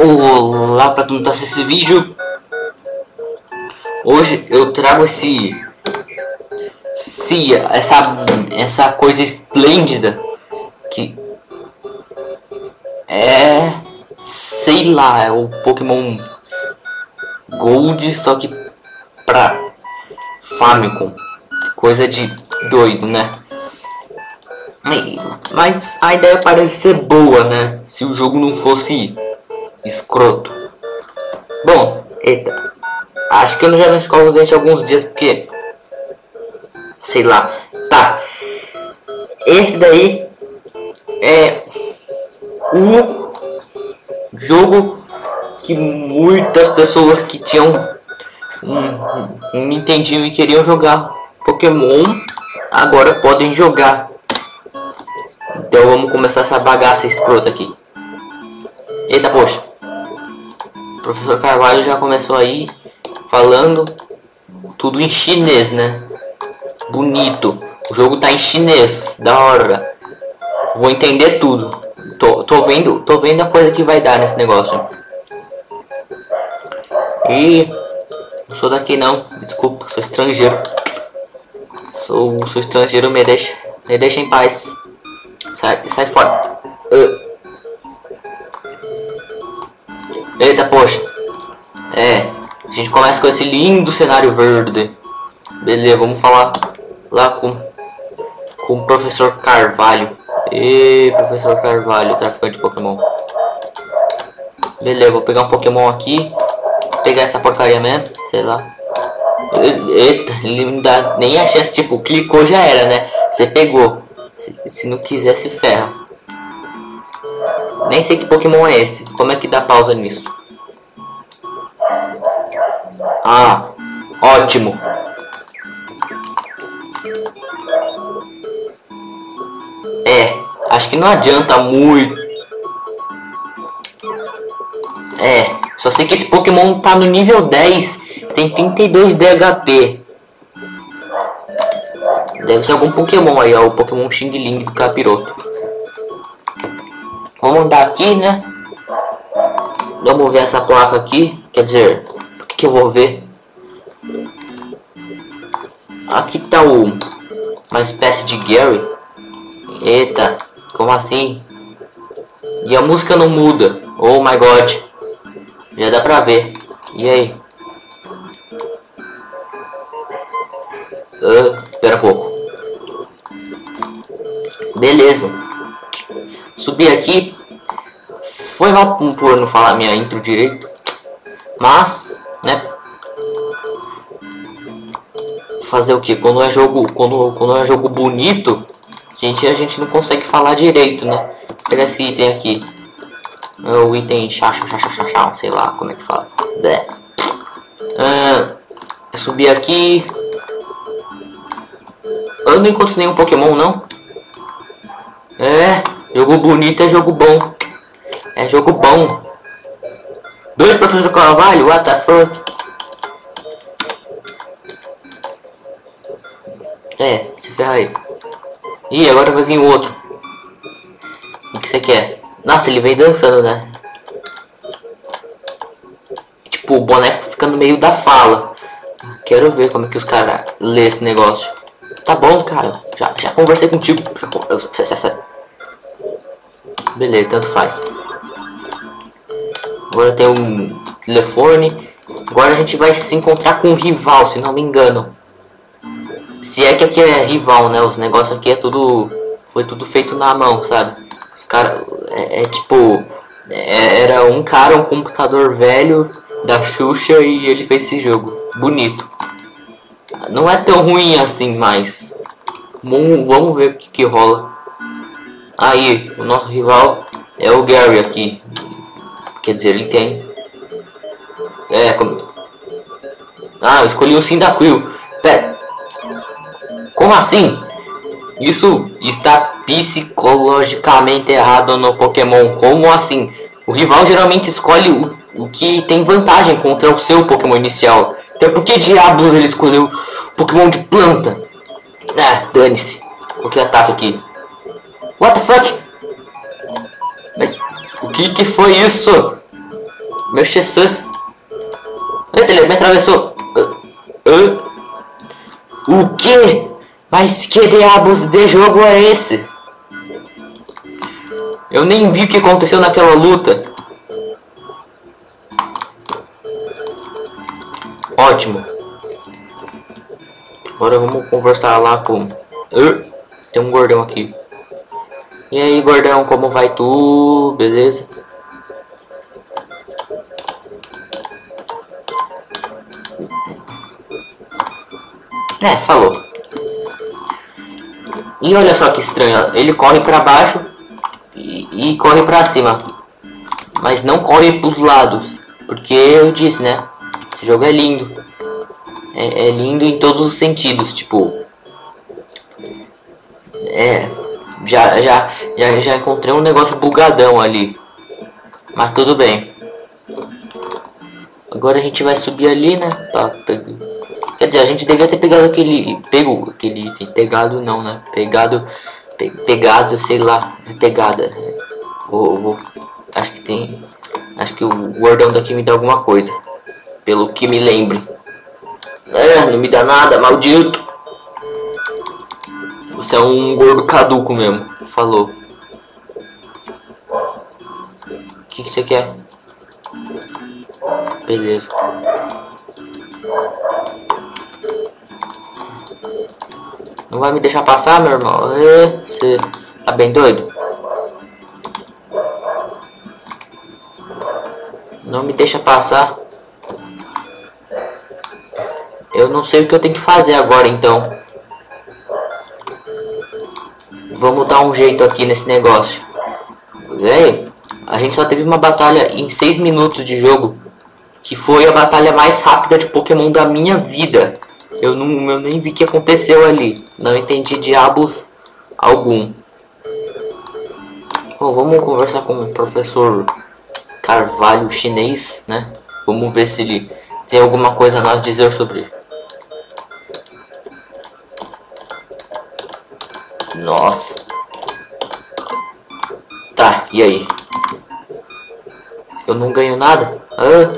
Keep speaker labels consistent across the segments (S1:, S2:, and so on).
S1: Olá para todo mundo assistir esse vídeo. Hoje eu trago esse, esse essa essa coisa esplêndida que é sei lá, é o Pokémon Gold só que pra Famicom. Coisa de doido, né? Mas a ideia parece ser boa, né? Se o jogo não fosse escroto. Bom, eita. Acho que eu já não escovo os dentes alguns dias porque. Sei lá. Tá. Esse daí é o jogo que muitas pessoas que tinham um, um Nintendinho e queriam jogar Pokémon agora podem jogar. Então vamos começar essa bagaça escrota aqui. Eita, poxa. Professor Carvalho já começou aí falando tudo em chinês, né? Bonito. O jogo tá em chinês, da hora. Vou entender tudo. Tô, tô vendo, tô vendo a coisa que vai dar nesse negócio. E não sou daqui não, desculpa, sou estrangeiro. Sou, sou estrangeiro, me deixa, me deixa em paz. Sai, sai fora. Eita, poxa. É, a gente começa com esse lindo cenário verde. Beleza, vamos falar lá com, com o professor Carvalho. E professor Carvalho, traficante de Pokémon. Beleza, vou pegar um Pokémon aqui. Pegar essa porcaria mesmo, sei lá. Eita, ele dá nem a chance, tipo, clicou já era, né? Você pegou. Se, se não quiser, se ferra. Nem sei que Pokémon é esse. Como é que dá pausa nisso? Ah, ótimo. É, acho que não adianta muito. É, só sei que esse Pokémon tá no nível 10, tem 32 DHP. Deve ser algum Pokémon aí, ó, o Pokémon Xing Ling do Capiroto. Aqui, né? Vamos ver essa placa aqui. Quer dizer, o que, que eu vou ver? Aqui tá o... Uma espécie de Gary. Eita, como assim? E a música não muda. Oh my god. Já dá pra ver. E aí? Uh, espera um pouco. Beleza. Subi aqui. Foi mal por não falar minha intro direito. Mas, né? Fazer o que? Quando é jogo, quando, quando é jogo bonito, gente, a gente não consegue falar direito, né? Vou pegar esse item aqui. É o item chacho, chacho, chacho, sei lá como é que fala. Ah, subir aqui. Eu não encontro nenhum Pokémon, não. É, jogo bonito é jogo bom. É jogo bom. Dois professores Carvalho, what the fuck? É, se ferra aí. Ih, agora vai vir outro. O que você quer? Nossa, ele veio dançando, né? Tipo, o boneco fica no meio da fala. Quero ver como é que os caras lê esse negócio. Tá bom, cara. Já, já conversei contigo. Já, Beleza, tanto faz. Agora tem um telefone. Agora a gente vai se encontrar com um rival, se não me engano. Se é que aqui é rival, né? Os negócios aqui é tudo. Foi tudo feito na mão, sabe? Os caras. É, é, tipo. É, era um cara, um computador velho da Xuxa e ele fez esse jogo. Bonito. Não é tão ruim assim, mas. Vamos, vamos ver o que, que rola. Aí, o nosso rival é o Gary aqui. Quer dizer, ele tem. É, como. Ah, eu escolhi o Cyndaquil. Pera. Como assim? Isso está psicologicamente errado no Pokémon. Como assim? O rival geralmente escolhe o, o que tem vantagem contra o seu Pokémon inicial. Então por que diabos ele escolheu Pokémon de planta? Ah, dane-se. Qualquer ataque aqui. What the fuck? O que que foi isso? Meu Jesus. Eita, ele me atravessou. Uh, uh. O que? Mas que diabos de jogo é esse? Eu nem vi o que aconteceu naquela luta. Ótimo. Agora vamos conversar lá com... Uh, tem um gordão aqui. E aí, gordão, como vai tu? Beleza? É, falou. E olha só que estranho, ele corre para baixo e, e corre para cima. Mas não corre para os lados. Porque eu disse, né? Esse jogo é lindo. É, é lindo em todos os sentidos, tipo... É... Já, já, já, já encontrei um negócio bugadão ali. Mas tudo bem. Agora a gente vai subir ali, né? Pra, Quer dizer, a gente devia ter pegado aquele. Pego aquele item. Pegado não, né? Pegado. Pe, pegado, sei lá. Pegada. Vou, vou. Acho que tem. Acho que o gordão daqui me dá alguma coisa. Pelo que me lembre. É, não me dá nada, maldito. Você é um gordo caduco mesmo. Falou. Que, que você quer? Beleza. Não vai me deixar passar, meu irmão? Você tá bem doido? Não me deixa passar. Eu não sei o que eu tenho que fazer agora, então. Vamos dar um jeito aqui nesse negócio. Véi, a gente só teve uma batalha em 6 minutos de jogo. Que foi a batalha mais rápida de Pokémon da minha vida. Eu, não, eu nem vi o que aconteceu ali. Não entendi diabos algum. Bom, vamos conversar com o professor Carvalho chinês, né? Vamos ver se ele tem alguma coisa a nós dizer sobre ele. Nossa. Tá, e aí? Eu não ganho nada? Ah.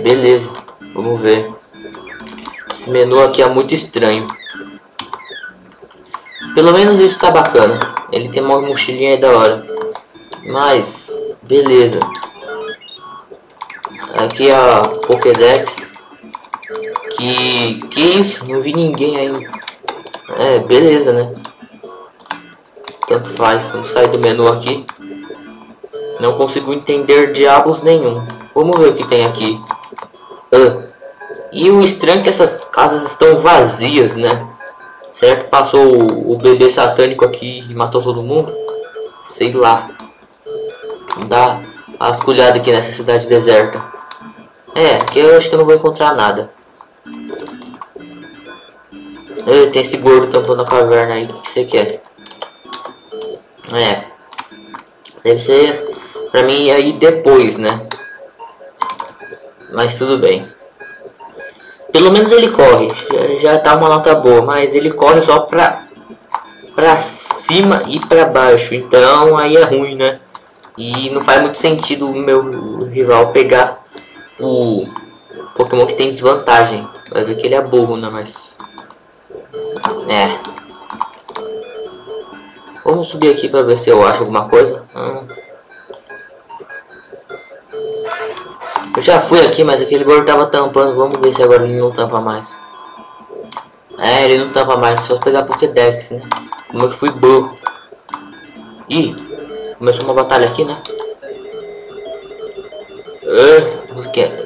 S1: Beleza, vamos ver. Esse menu aqui é muito estranho. Pelo menos isso tá bacana. Ele tem uma mochilinha aí da hora. Mas, beleza. Aqui a Pokédex. Que, que isso? Não vi ninguém ainda. É, beleza, né? Tanto faz. Vamos sair do menu aqui. Não consigo entender diabos nenhum. Vamos ver o que tem aqui. Uh. E o estranho é que essas casas estão vazias, né? Será que passou o, bebê satânico aqui e matou todo mundo? Sei lá. Dá as colhadas aqui nessa cidade deserta. É, aqui eu acho que eu não vou encontrar nada. tem esse gordo tampando a caverna aí. O que você quer? É. Deve ser pra mim aí depois, né? Mas tudo bem. Pelo menos ele corre. Já, já tá uma nota boa, mas ele corre só pra, pra cima e pra baixo. Então aí é ruim, né? E não faz muito sentido o meu rival pegar o Pokémon que tem desvantagem. Vai ver que ele é burro, né? Mas. É. Vamos subir aqui pra ver se eu acho alguma coisa. Hum. Eu já fui aqui, mas aquele gordo tava tampando. Vamos ver se agora ele não tampa mais. É, ele não tampa mais. Só pegar Pokédex, né? Como eu fui burro. Ih, começou uma batalha aqui, né?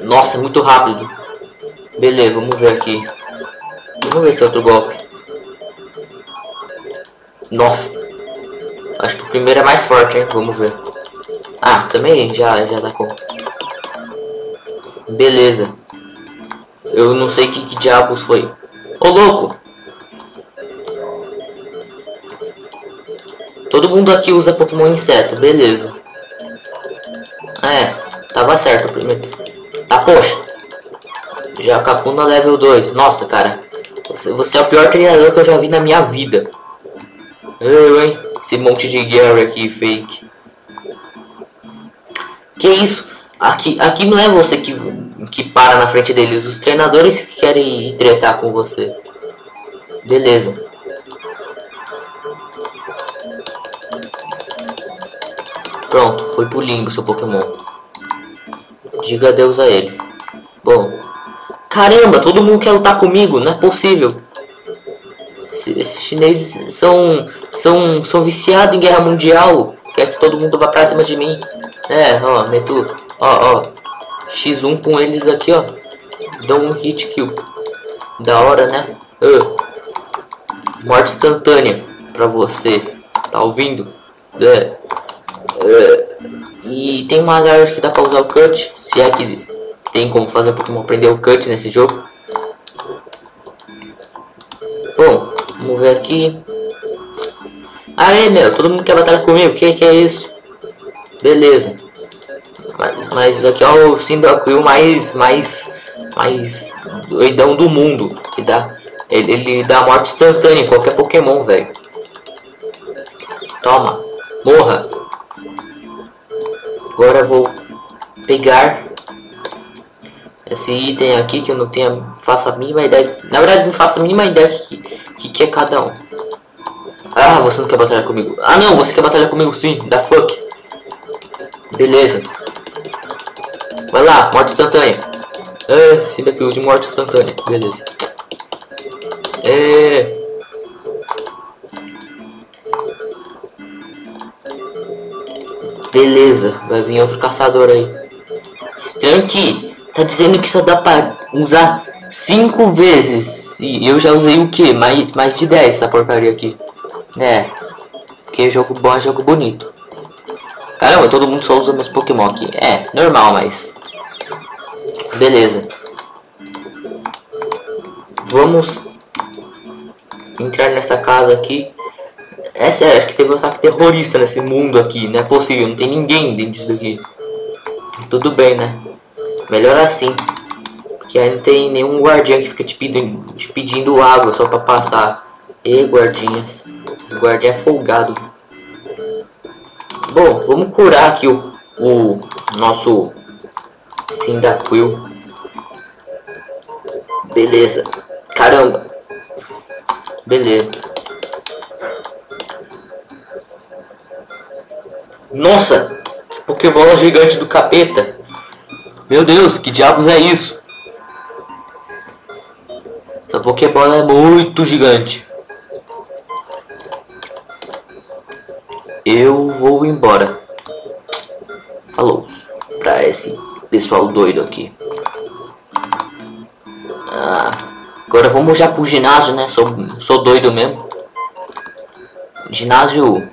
S1: Nossa, muito rápido. Beleza, vamos ver aqui. Vamos ver se é outro golpe. Nossa. Acho que o primeiro é mais forte, hein? Vamos ver. Ah, também já, já conta. Beleza. Eu não sei que, que diabos foi. Ô louco! Todo mundo aqui usa Pokémon inseto, beleza. É, tava certo primeiro. Ah, poxa. Já Capuna level 2. Nossa, cara. Você, você é o pior treinador que eu já vi na minha vida. Eu, hein? Esse monte de Gary aqui, fake. Que isso? Aqui, aqui não é você que, que para na frente deles, os treinadores que querem tretar com você. Beleza. Pronto, foi pro limbo seu Pokémon. Diga adeus a ele. Bom. Caramba, todo mundo quer lutar comigo, não é possível. Esses chineses são, são, são viciados em guerra mundial. Quer que todo mundo vá pra cima de mim. É, ó, Metu. Ó, ó. X1 com eles aqui, ó. Dão um hit kill. Da hora, né? Uh. Morte instantânea pra você. Tá ouvindo? É. Uh. E tem uma área que dá pra usar o cut. Se é que tem como fazer o Pokémon aprender o cut nesse jogo. Bom, vamos ver aqui. Aê, meu, todo mundo quer batalhar comigo? Que que é isso? Beleza. Mas, mas aqui é o Cyndaquil mais, mais, mais doidão do mundo. Que dá, ele, ele dá morte instantânea em qualquer Pokémon, velho. Toma, morra. Agora eu vou pegar esse item aqui que eu não tenho, faço a mínima ideia. Na verdade, não faço a mínima ideia que, que, que é cada um. Ah, você não quer batalhar comigo. Ah, não, você quer batalhar comigo sim, da fuck. Beleza. Vai lá, morte instantânea. É, sim daqui de morte instantânea. Beleza. É. Beleza, vai vir outro caçador aí. Estranho que tá dizendo que só dá pra usar cinco vezes. E eu já usei o que? Mais, mais de 10 essa porcaria aqui. É. Porque jogo bom é jogo bonito. Caramba, todo mundo só usa meus Pokémon aqui. É, normal, mas... Beleza. Vamos entrar nessa casa aqui. É sério, que teve um ataque terrorista nesse mundo aqui. Não é possível, não tem ninguém dentro disso daqui. Tudo bem, né? Melhor assim. Porque aí não tem nenhum guardião que fica te pedindo, te pedindo água só pra passar. E guardinhas. Guardião é folgado. Bom, vamos curar aqui o, o nosso Cyndaquil. Beleza. Caramba. Beleza. Nossa! Pokébola gigante do capeta. Meu Deus, que diabos é isso? Essa Pokébola é muito gigante. Eu vou embora. Falou. Pra esse pessoal doido aqui. Ah, agora vamos já pro ginásio, né? Sou, sou doido mesmo. Ginásio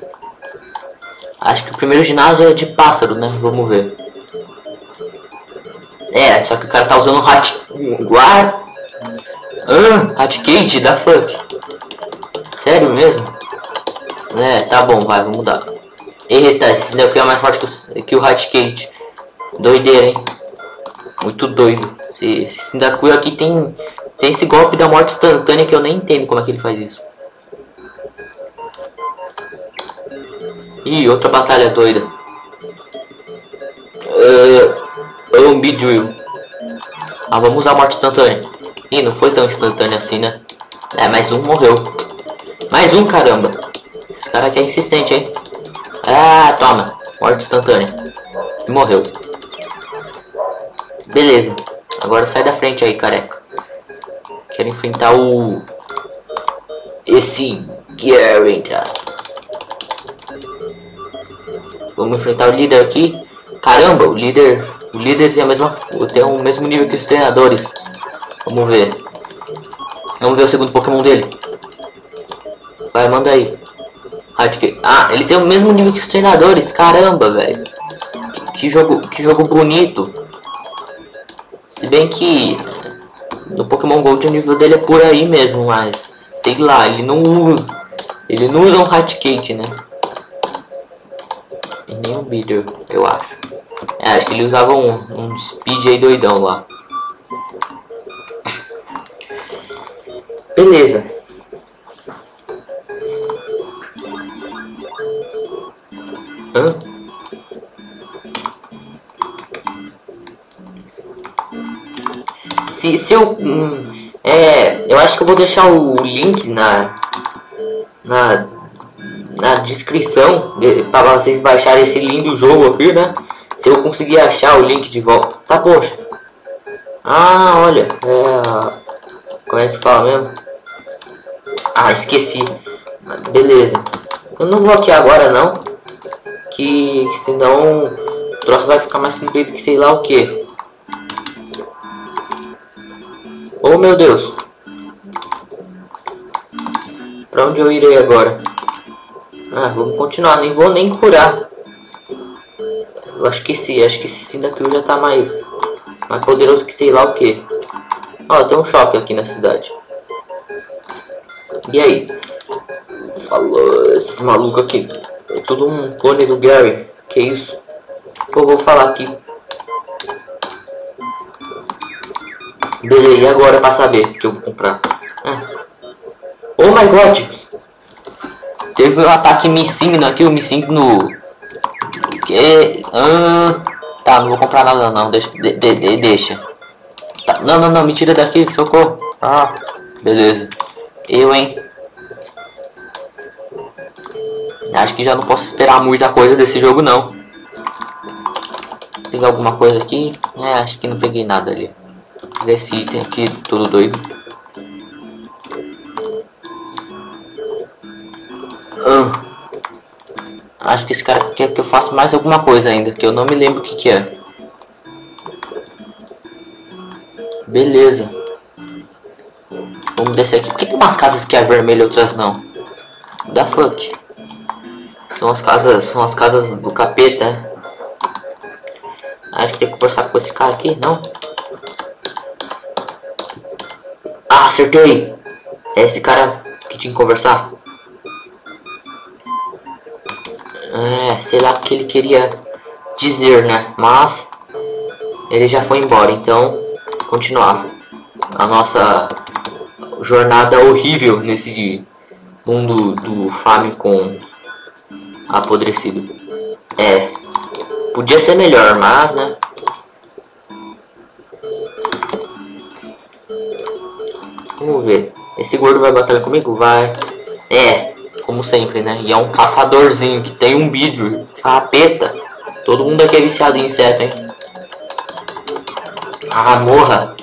S1: Acho que o primeiro ginásio é de pássaro, né? Vamos ver. É, só que o cara tá usando hat... What? Ah, Hatcade da fuck. Sério mesmo? É, tá bom, vai, vamos mudar. Eita, esse daqui é mais forte que o, que o. Doideira, hein? Muito doido. Esse, esse Sindacuil aqui tem, tem esse golpe da morte instantânea que eu nem entendo como é que ele faz isso. Ih, outra batalha doida. Uh, um Bidrill. Ah, vamos usar a morte instantânea. Ih, não foi tão instantânea assim, né? É, mais um morreu. Mais um, caramba. Esse cara aqui é insistente, hein? Ah, toma. Morte instantânea. Morreu. Beleza. Agora sai da frente aí, careca. Quero enfrentar o... Esse aspas. Vamos enfrentar o líder aqui. Caramba, o líder. O líder tem a mesma. tem o mesmo nível que os treinadores. Vamos ver. Vamos ver o segundo Pokémon dele. Vai, manda aí. Ah, ele tem o mesmo nível que os treinadores. Caramba, velho. Que, que, jogo, que jogo bonito. Se bem que no Pokémon Gold o nível dele é por aí mesmo, mas sei lá, ele não usa. Ele não usa um Hatcate, né? E nem um Beater, eu acho. É, acho que ele usava um, um speed aí doidão lá. Beleza. Hã? Se, eu... Hum, é, eu acho que eu vou deixar o link na... Na, na descrição para vocês baixarem esse lindo jogo aqui, né? Se eu conseguir achar o link de volta. Tá, poxa. Ah, olha. É, como é que fala mesmo? Ah, esqueci. Beleza. Eu não vou aqui agora, não. Que senão o troço vai ficar mais comprido que sei lá o que. Oh, meu Deus. Pra onde eu irei agora? Ah, vamos continuar. Nem vou nem curar. Eu acho que sim. Acho que esse daqui já tá mais, mais poderoso que sei lá o que. Ó, tem um shopping aqui na cidade. E aí? Falou, esse maluco aqui. É tudo um clone do Gary. Que isso? Pô, vou falar aqui. Beleza, e agora pra saber que eu vou comprar? Ah. Oh my god! Teve um ataque me aqui, o me no... Que... Ah, tá, não vou comprar nada não, deixa, de, de, de, deixa. Tá, não, não, não, me tira daqui, socorro. Ah, beleza. Eu, hein. Acho que já não posso esperar muita coisa desse jogo, não. Pegar alguma coisa aqui? É, acho que não peguei nada ali. Pegar esse item aqui, tudo doido. Ah. Acho que esse cara quer que eu faça mais alguma coisa ainda, que eu não me lembro o que, que é. Beleza. Vamos descer aqui. Por que tem umas casas que é vermelha e outras não? Da fuck. São as casas, são as casas do capeta. Acho que tem que conversar com esse cara aqui, não? Acertei! É esse cara que tinha que conversar. É, sei lá o que ele queria dizer, né? Mas ele já foi embora, então continuar a nossa jornada horrível nesse mundo do Famicom apodrecido. É. Podia ser melhor, mas, né? Vamos ver. Esse gordo vai batalhar comigo? Vai. É, como sempre, né? E é um caçadorzinho que tem um vídeo. Capeta. Todo mundo aqui é viciado em inseto, hein? Ah, morra.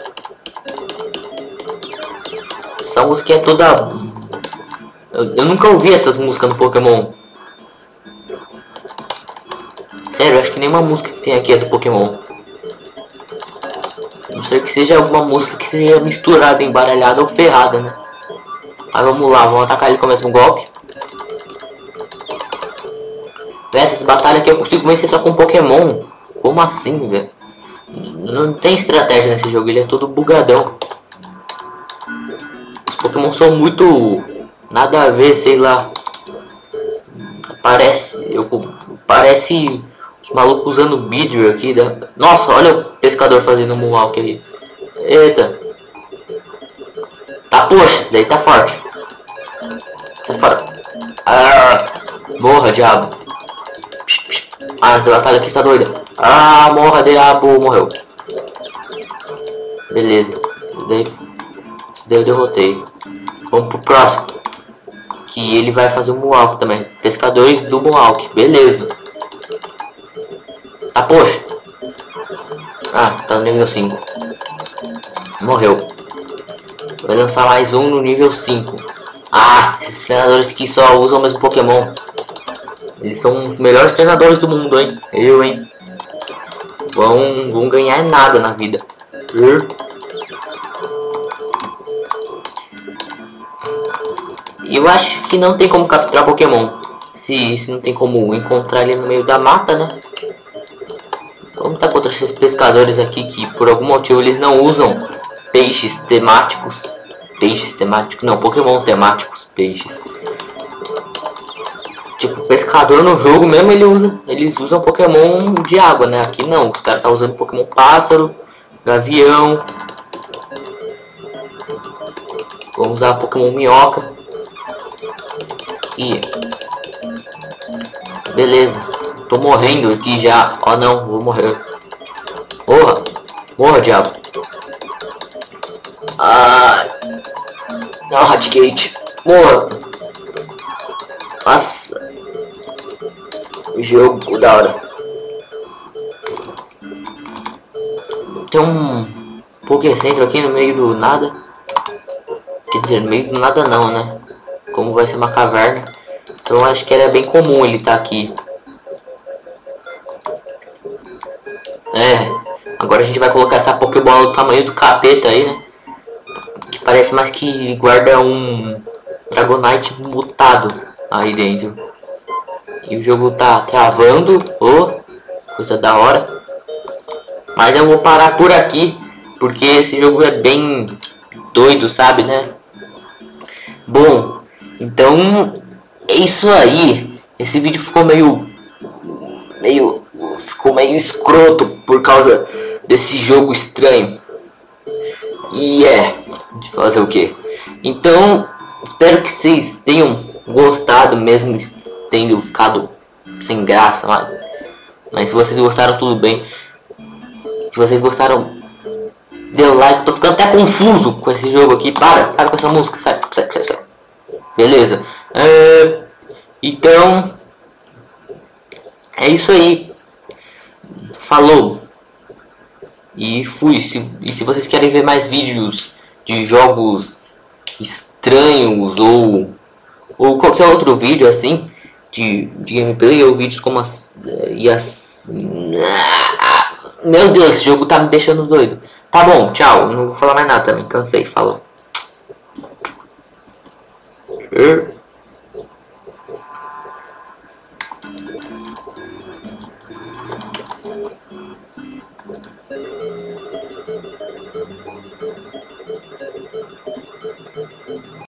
S1: Essa música é toda... Eu, eu nunca ouvi essas músicas no Pokémon. Sério, acho que nenhuma música que tem aqui é do Pokémon. Sei que seja alguma música que seja misturada, embaralhada ou ferrada, né? Mas vamos lá, vamos atacar ele com o mesmo golpe. Essas batalhas aqui eu consigo vencer só com Pokémon. Como assim, velho? Não tem estratégia nesse jogo, ele é todo bugadão. Os Pokémon são muito... Nada a ver, sei lá. Parece... Eu, parece os malucos usando vídeo aqui. Da... Nossa, olha pescador fazendo um moonwalk aí. Eita. Tá, poxa, daí tá forte. Sai fora. Ah, morra, diabo. Ah, essa batalha aqui tá doida. Ah, morra, diabo. Morreu. Beleza. Daí, daí eu derrotei. Vamos pro próximo. Que ele vai fazer um Mohawk também. Pescadores do Mohawk. Beleza. Ah, poxa. Ah, tá no nível 5. Morreu. Vai lançar mais um no nível 5. Ah, esses treinadores que só usam o mesmo Pokémon. Eles são os melhores treinadores do mundo, hein? Eu, hein? Vão, vão ganhar nada na vida. Eu acho que não tem como capturar Pokémon. Se, se não tem como encontrar ele no meio da mata, né? Esses pescadores aqui que por algum motivo eles não usam peixes temáticos. Peixes temáticos, não, Pokémon temáticos, peixes. Tipo, pescador no jogo mesmo ele usa, eles usam Pokémon de água, né? Aqui não, os caras tá usando Pokémon pássaro, gavião. Vamos usar Pokémon minhoca. E beleza. Tô morrendo aqui já. Oh não, vou morrer. Morra. Morra, diabo. Ah, não, Hotgate. Morra. Nossa. Jogo da hora. Tem um Pokécentro aqui no meio do nada. Quer dizer, no meio do nada não, né? Como vai ser uma caverna. Então acho que era bem comum ele estar tá aqui. Agora a gente vai colocar essa Pokébola do tamanho do capeta aí, né? Que parece mais que guarda um Dragonite mutado aí dentro. E o jogo tá travando. Oh, coisa da hora. Mas eu vou parar por aqui. Porque esse jogo é bem doido, sabe, né? Bom, então é isso aí. Esse vídeo ficou meio. meio. ficou meio escroto por causa desse jogo estranho. E é. Fazer o que? Então, espero que vocês tenham gostado, mesmo tendo ficado sem graça. Mas, mas se vocês gostaram, tudo bem. Se vocês gostaram, o like. Tô ficando até confuso com esse jogo aqui. Para, para com essa música. Sai, sai, sai, sai. Beleza. É, então, é isso aí. Falou. E fui. Se, e se vocês querem ver mais vídeos de jogos estranhos ou, ou qualquer outro vídeo assim de, de gameplay ou vídeos como as, e as. Meu Deus, esse jogo tá me deixando doido. Tá bom, tchau. Não vou falar mais nada também. Cansei, falou.